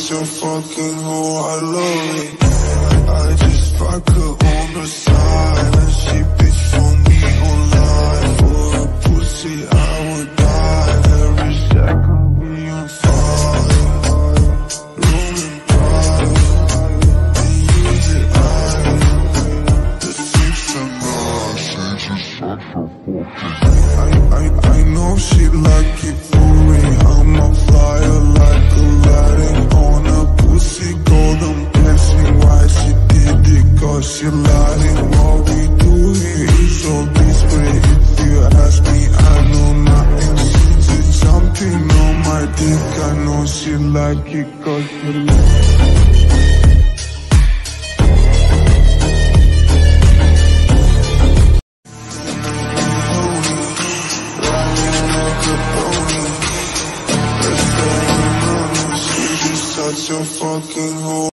such a fucking hoe, I love it. I just fuck her on the side, and she bitch for me online. For a pussy, I would die. Every second we on fire. And pride, and use it, I. The six and nine, she's just such a fucking. I, I, I Cause she lying. What we do here is so discreet. If you ask me, I know nothing. She just jumping on. I know she like it cause she like She's such a fucking hoe.